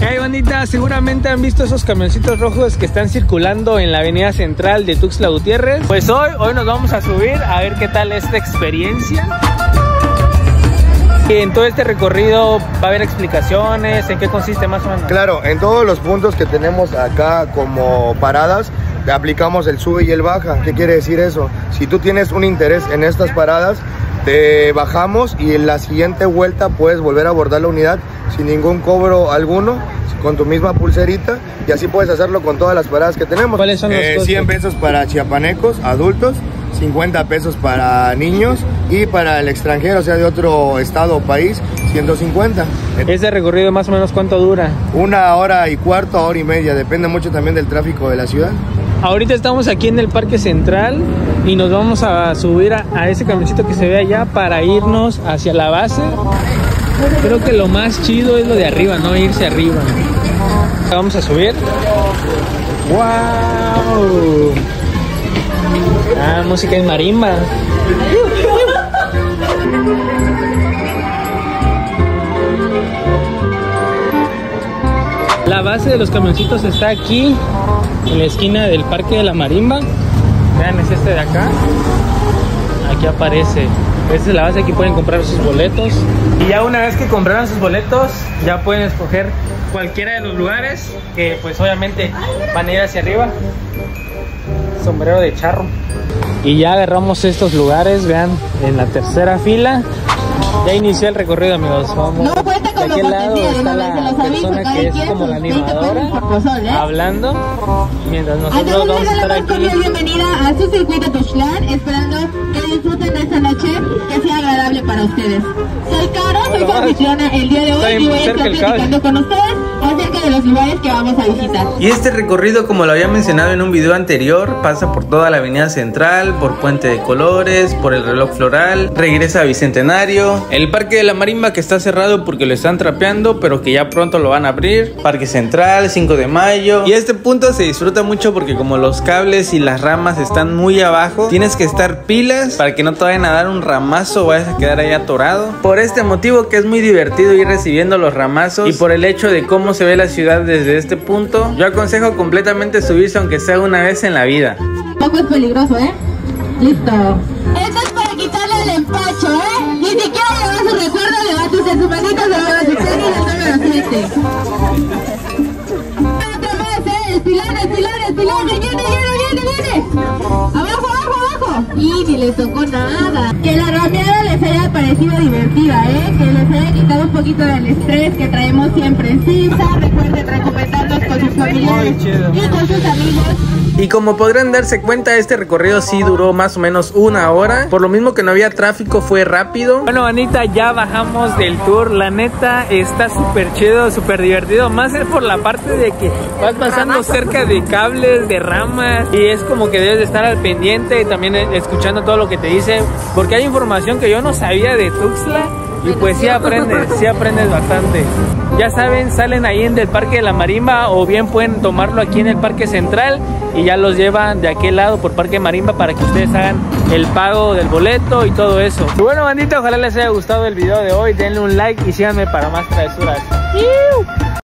Hey bandita, seguramente han visto esos camioncitos rojos que están circulando en la avenida central de Tuxtla Gutiérrez. Pues hoy, hoy nos vamos a subir a ver qué tal esta experiencia. Y en todo este recorrido va a haber explicaciones, en qué consiste más o menos. Claro, en todos los puntos que tenemos acá como paradas, aplicamos el sube y el baja. ¿Qué quiere decir eso? Si tú tienes un interés en estas paradas, te bajamos y en la siguiente vuelta puedes volver a abordar la unidad sin ningún cobro alguno con tu misma pulserita y así puedes hacerlo con todas las paradas que tenemos. ¿Cuáles son los Eh, costos? 100 pesos para chiapanecos, adultos, 50 pesos para niños y para el extranjero, o sea, de otro estado o país, 150. Ese recorrido más o menos cuánto dura. Una hora y cuarto, hora y media, depende mucho también del tráfico de la ciudad. Ahorita estamos aquí en el Parque Central y nos vamos a subir a, ese camioncito que se ve allá para irnos hacia la base. Creo que lo más chido es lo de arriba, no irse arriba. Vamos a subir. ¡Wow! Ah, música en marimba. La base de los camioncitos está aquí, en la esquina del Parque de la Marimba. Vean, es este de acá. Aquí aparece. Esta es la base, aquí pueden comprar sus boletos. Y ya una vez que compraron sus boletos, ya pueden escoger cualquiera de los lugares que pues obviamente van a ir hacia arriba. Sombrero de charro. Y ya agarramos estos lugares, vean, en la tercera fila. Ya inició el recorrido, amigos. Vamos. No cuenta con de aquel lado está no, la se los aviso, persona cada que es quien como la sus 20 pesos animadora ¿eh? hablando mientras nosotros vamos a estar aquí. bienvenida a su circuito Tuxtlan, esperando que disfruten de esta noche, que sea agradable para ustedes. Soy Caro, soy su Hola, anfitriona el día de hoy y voy a estar platicando con ustedes acerca de los lugares que vamos a visitar. Y este recorrido, como lo había mencionado en un video anterior, pasa por toda la avenida central, por Puente de Colores, por el reloj floral, regresa a Bicentenario, el Parque de la Marimba que está cerrado porque lo están trapeando, pero que ya pronto lo van a abrir, Parque Central, 5 de mayo. Y este punto se disfruta mucho porque como los cables y las ramas están muy abajo, tienes que estar pilas para que no te vayan a dar un ramazo o vayas a quedar ahí atorado. Por este motivo que es muy divertido ir recibiendo los ramazos y por el hecho de cómo se ve la ciudad desde este punto, yo aconsejo completamente subirse aunque sea una vez en la vida. Poco es peligroso, ¿eh? Listo. Esto es para quitarle el empacho, ¿eh? Ni siquiera llevar su recuerdo, levántese su manita, se va a su tenis, el número 7. Otra vez, ¿eh? El pilón, el pilón, el que viene, viene, viene, viene. Abajo, abajo, abajo. Y ni les tocó nada. Que la rameada les haya parecido divertida, ¿eh? Que les haya quitado un poquito del estrés que traemos siempre encima. Recuerden recomendarnos con sus familiares y con sus amigos. Y como podrán darse cuenta, este recorrido sí duró más o menos una hora. Por lo mismo que no había tráfico, fue rápido. Bueno, Anita, ya bajamos del tour. La neta está súper chido, súper divertido. Más es por la parte de que vas pasando cerca de cables, de ramas. Y es como que debes de estar al pendiente y también escuchando todo lo que te dice. Porque hay información que yo no sabía de Tuxtla. Y pues sí aprendes, sí aprendes bastante. Ya saben, salen ahí en del Parque de la Marimba o bien pueden tomarlo aquí en el Parque Central y ya los llevan de aquel lado por Parque Marimba para que ustedes hagan el pago del boleto y todo eso. Y bueno, bandita, ojalá les haya gustado el video de hoy. Denle un like y síganme para más travesuras. ¡Iu!